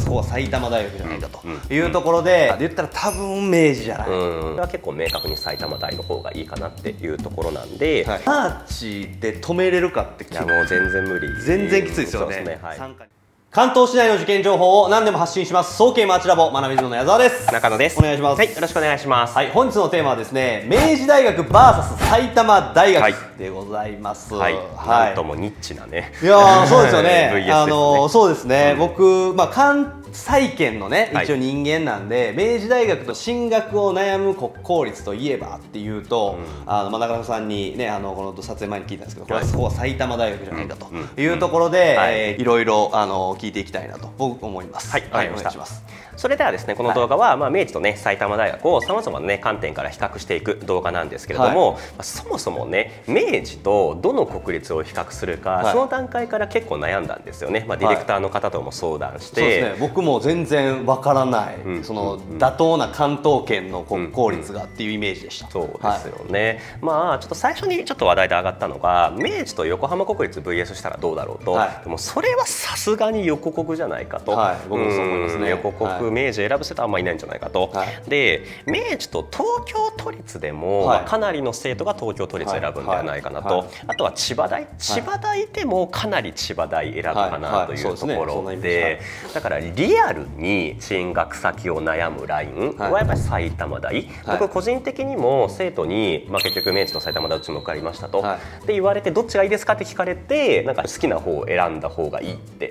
そこは埼玉大学じゃないかというところで、言ったら多分明治じゃない、うん、は結構明確に埼玉大の方がいいかなっていうところなんで、はい、マーチで止めれるかっていやもう全然無理。全然きついですよね。そうですはい。参加関東私大の受験情報を何でも発信します。早慶マーチラボマナビズムの矢沢です。中野です。お願いします。はいよろしくお願いします。はい、本日のテーマはですね明治大学 VS 埼玉大はい。学でございます。はい、はい。なんともニッチなね。いやーそうですよね。ね。あのーそうですね、うん。僕、まあ、関西圏のねはい。一応人間なんで、明治大学と進学を悩む国公立といえばっていうと、あのまあ、中野さんにねあのこの撮影前に聞いたんですけど、これははいそこは埼玉大学じゃないかとうんいうところで、はい。えーいろいろあの聞いていきたいなと僕思います。はい、わかりました。お願いします。それではですねこの動画は、まあ、明治とね埼玉大学をさまざまな、ね、観点から比較していく動画なんですけれども、まあ、そもそもね明治とどの国立を比較するか、はい。その段階から結構悩んだんですよね、まあ、ディレクターの方とも相談して、そうですね、僕も全然わからない、うん。その妥当な関東圏の国公立がっていうイメージでした。そうですよね、まあちょっと最初にちょっと話題で上がったのが明治と横浜国立 VS したらどうだろうと、はい。でもそれはさすがに横国じゃないかと、はい。僕もそう思いますね。ん。横国、はい明治選ぶ生徒はあんまりいないんじゃないかと、はい。で明治と東京都立でも、はい。まあかなりの生徒が東京都立選ぶんではないかなと、あとは千葉大千葉大でもかなり千葉大選ぶかなはい。とい。うところで。だからリアルに進学先を悩むライン。はやっぱり埼玉大、僕個人的にも生徒に、まあ、結局明治と埼玉大うちも受かりましたと、はい。って言われてどっちがいいですかって聞かれてなんか好きな方を選んだ方がいいってい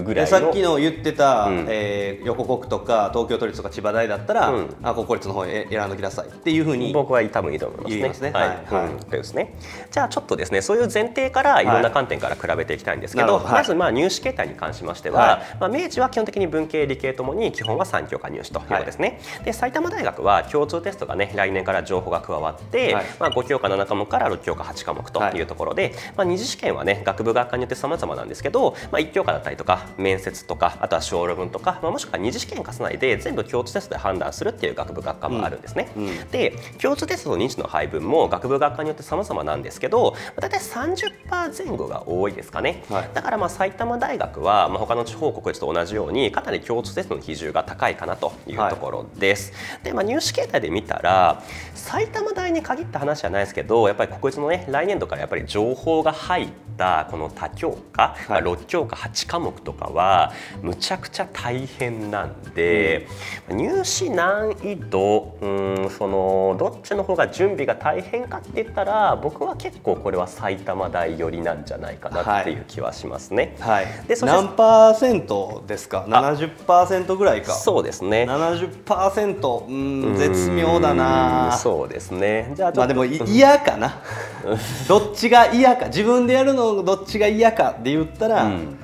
うぐらいの。でさっきの言ってた、うん。えー横国とか東京都立とか千葉大だったら、うん。あ国公立の方へ選んどきなさい。っていうふうに僕は多分いいと思いますね。すね。はい、はい。はい。うん。ですね。じゃあちょっとですね、そういう前提からい。ろんな観点から比べていきたいんですけど、はい。まずまあ入試形態に関しましては、はまあ明治は基本的に文系理系ともに基本は3教科入試ということですね。で埼玉大学は共通テストがね来年から情報が加わって、はい。まあ5教科7科目から6教科8科目とい。うところで、まあ二次試験はね学部学科によって様々なんですけど、まあ1教科だったりとか面接とかあとは小論文とか、まあもしくは二次試験重ないで全部共通テストで判断するっていう学部学科もあるんですね。うんうん。で共通テストの認知の配分も学部学科によって様々なんですけど大体30%前後が多いですかね、はい。だからまあ埼玉大学はまあ他の地方国立と同じようにかなり共通テストの比重が高いかなというところです、で、まあ、入試形態で見たら埼玉大に限った話じゃないですけどやっぱり国立のね来年度からやっぱり情報が入ったこの多教科、まあ6教科8科目とかはむちゃくちゃ大変なんで、入試難易度うんそのどっちの方が準備が大変かって言ったら僕は結構これは埼玉大寄りなんじゃないかなっていう気はしますね。はい。でそして何パーセントですか？70%ぐらいか。そうですね。70%うん絶妙だうんな。そうですね。じゃあまあでもい嫌かな。どっちが嫌か。自分でやるのどっちが嫌かって言ったら、うん。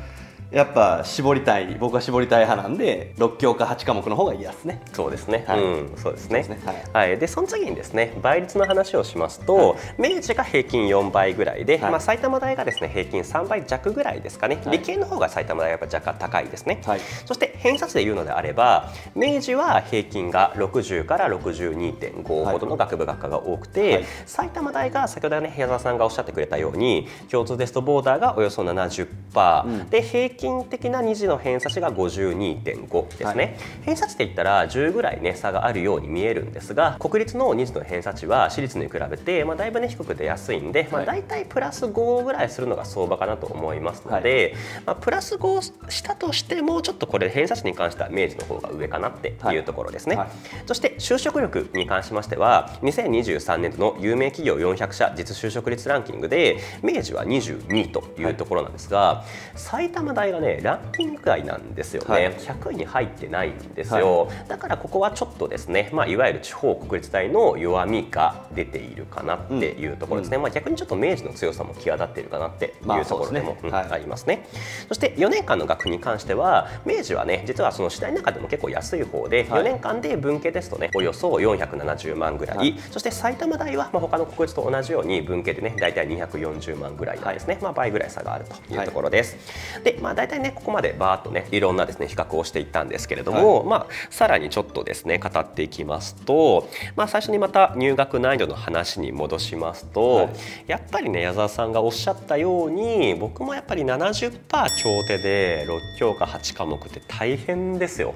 やっぱ絞りたい僕は絞りたい派なんで6教科8科目の方が嫌ですね。そうですね。はい。うん、そうですね。そうですね。はい。で、その次にですね、倍率の話をしますと、明治が平均4倍ぐらいで、はい。まあ埼玉大がですね平均3倍弱ぐらいですかね。はい。理系の方が埼玉大はやっぱ若干高いですね。はい。そして偏差値で言うのであれば、明治は平均が60から62.5ほどの学部学科が多くて、はい。埼玉大が先ほどね平沢さんがおっしゃってくれたように共通テストボーダーがおよそ70%、うん。で平均的な二次の偏差値が52.5ですね、はい。偏差値で言ったら10ぐらいね差があるように見えるんですが国立の二次の偏差値は私立に比べて、まあ、だいぶね低くて安いんで、まあ、はい。大体プラス5ぐらいするのが相場かなと思いますので、まあ、プラス5したとしてもちょっとこれ偏差値に関しては明治の方が上かなってい。うところですね、はい。そして就職力に関しましては2023年度の有名企業400社実就職率ランキングで明治は22位というところなんですが、埼玉大がねランキング外なんですよね、はい。100位に入ってないんですよ、だからここはちょっとですね、まあ、いわゆる地方国立大の弱みが出ているかなっていうところですね、まあ、逆にちょっと明治の強さも際立っているかなってまあいうところでも、ありますね。そして4年間の学費に関しては明治はね実はその次第の中でも結構安い方で、はい。4年間で文系ですとねおよそ470万ぐらい、はい。そして埼玉大は、まあ、他の国立と同じように文系でね大体240万ぐらいなんですね、まあ、倍ぐらい差があるというところです、で、まあ、大体ねここまでバーっとねいろんなですね比較をしていったんですけれども、はい、まあ、さらにちょっとですね語っていきますと、まあ、最初にまた入学難易度の話に戻しますと、はい、やっぱりね矢沢さんがおっしゃったように僕もやっぱり70%共テで6教科8科目って大変ですよ。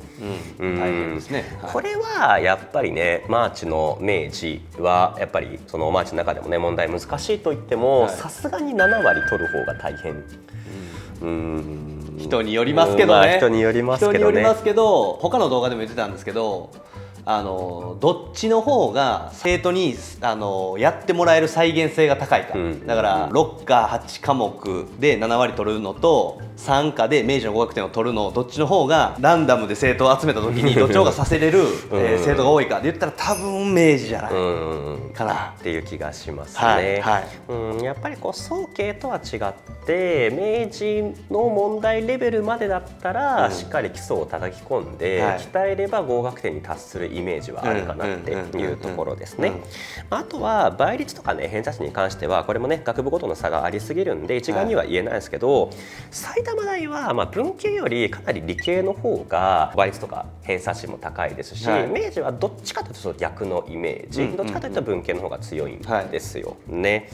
うん、大変ですね、はい、これはやっぱりねマーチの明治はやっぱりそのマーチの中でもね問題難しいと言ってもさすがに7割取る方が大変。うん、人によりますけど人によりますけど、ね、人によりますけど他の動画でも言ってたんですけどあのどっちの方が生徒にあのやってもらえる再現性が高いか、うん、だから6か8科目で7割取るのと3科で明治の合格点を取るのどっちの方がランダムで生徒を集めた時にどっちの方がさせれる、えー、生徒が多いかで言ったら多分明治じゃないかなっていう気がしますね。はいはい、うん。やっぱりこう早慶とは違って明治の問題レベルまでだったら、しっかり基礎を叩き込んで、はい、鍛えれば合格点に達するイメージはあるかなっていうところですね。あとは倍率とかね偏差値に関してはこれもね学部ごとの差がありすぎるんで一概には言えないですけど、埼玉大はまあ文系よりかなり理系の方が倍率とか偏差値も高いですし、はい、明治はどっちかというと逆のイメージ、どっちかというと文系の方が強いんですよね。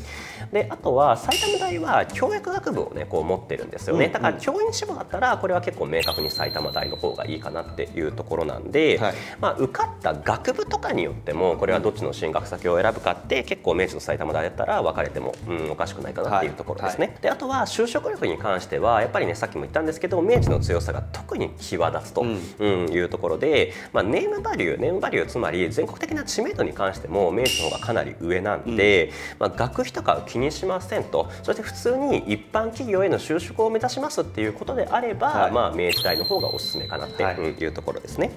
であとは埼玉大は教育学部をねこう持ってるんですよね。だから教員志望だったらこれは結構明確に埼玉大の方がいいかなっていうところなんで、はい、まあ、受かった学部とかによってもこれはどっちの進学先を選ぶかって結構明治と埼玉大だったら分かれても、うん、おかしくないかなっていうところですね。はいはい、であとは就職力に関してはやっぱりねさっきも言ったんですけど明治の強さが特に際立つと、うん。いうところで、まあ、ネームバリューネームバリューつまり全国的な知名度に関しても明治の方がかなり上なんで、うん、まあ、学費とか気にしませんと。そして普通に一般企業への就職を目指しますっていうことであれば、はい、まあ、明治大の方がおすすめかなってい。うところですね。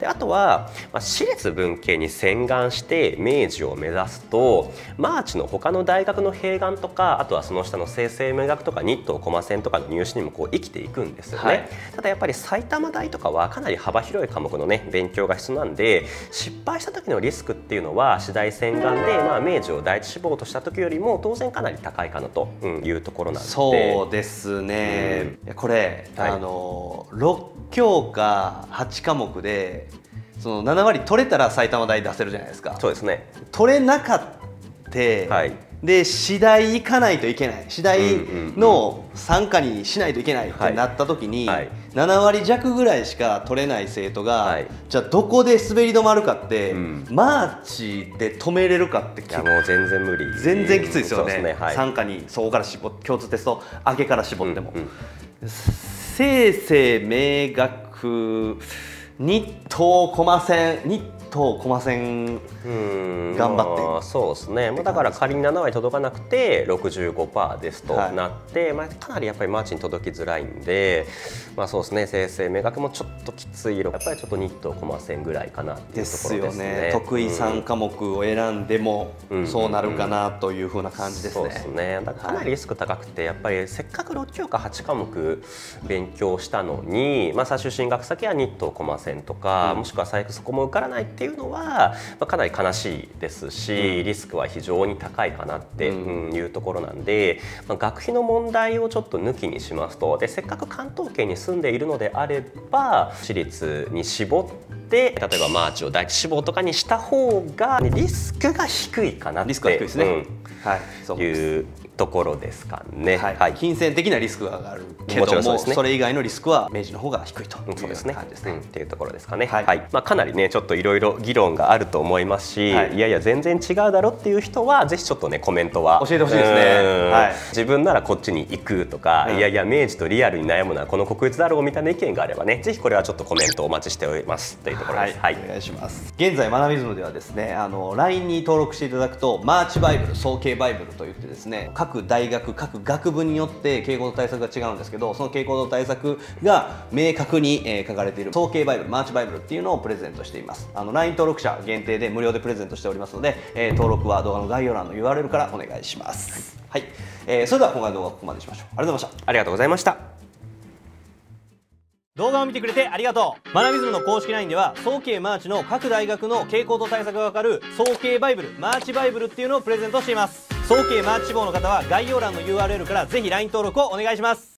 であとは、まあ、私立文系に洗顔して明治を目指すとマーチの他の大学の併願とかあとはその下の生成名学とか日東駒線とかの入試にもこう生きていくんですよね、はい、ただやっぱり埼玉大とかはかなり幅広い科目のね勉強が必要なんで失敗した時のリスクっていうのは次第洗顔で、まあ、明治を第一志望とした時よりも当然かなり高いかなというところなんで。そうですね、うん、これ、はい、あの6教科8科目でその7割取れたら埼玉大出せるじゃないですか。そうですね。取れなかった、はい、で次第行かないといけない。次第の参加にしないといけないってなった時に、はい、7割弱ぐらいしか取れない生徒が、はい、じゃあどこで滑り止まるかって、うん、マーチで止めれるかっていやもう全然無理。全然きついですよね。ね、はい、参加にそこから絞共通テスト明けから絞っても。うんうん、生成明学日東駒線日東駒線頑張って。まあ、そうですね。だから仮に7割届かなくて65%ですとなって、はい、まあ、かなりやっぱりマーチに届きづらいんで、まあ、そうですね。生成目学もちょっときつい色やっぱりちょっと日東駒線ぐらいかなっていうところですね。ね。得意3科目を選んでもそうなるかなというふうな感じですね。そうですね。だかなりリスク高くてやっぱりせっかく6教科8科目勉強したのに、まあ、最終進学先は日東駒線とか、うん、もしくは最悪そこも受からないっていうのは、まあ、かなり悲しいですし、リスクは非常に高いかなっていうところなんで、まあ、学費の問題をちょっと抜きにしますと。でせっかく関東圏に住んでいるのであれば私立に絞って例えばマーチを第一志望とかにした方がリスクが低いかなって。リスクが低いですね、うん。はい、そういうところですかね、はい、はい、金銭的なリスクが上がる。けどもそ、ね,、れ以外のリスクは明治の方が低いというそうですね。ですね、うん、っていうところですかね、はい、はい、まあ、かなりねちょっといろいろ議論があると思いますし、はい、いやいや全然違うだろっていう人はぜひちょっとねコメントは教えてほしいですね、はい、自分ならこっちに行くとか、うん、いやいや明治とリアルに悩むのはこの国立だろうみたいな意見があればねぜひこれはちょっとコメントお待ちしております。とい。うところです、はい、お願いします。現在学びズムではですねあの LINE に登録していただくとマーチバイブル総計バイブルといってですね各大学各各学部によって傾向と対策が違うんですけどその傾向と対策が明確に、え書かれている統計バイブルマーチバイブルっていうのをプレゼントしています。あの LINE 登録者限定で無料でプレゼントしておりますので、え登録は動画の概要欄の URL からお願いします。はい、えー、それでは今回の動画はここまでにしましょう。ありがとうございました。ありがとうございました。動画を見てくれてありがとう。マナビズムの公式 LINE では早慶マーチの各大学の傾向と対策がわかる早慶バイブルマーチバイブルっていうのをプレゼントしています早慶マーチ志望の方は概要欄の URL からぜひ LINE 登録をお願いします。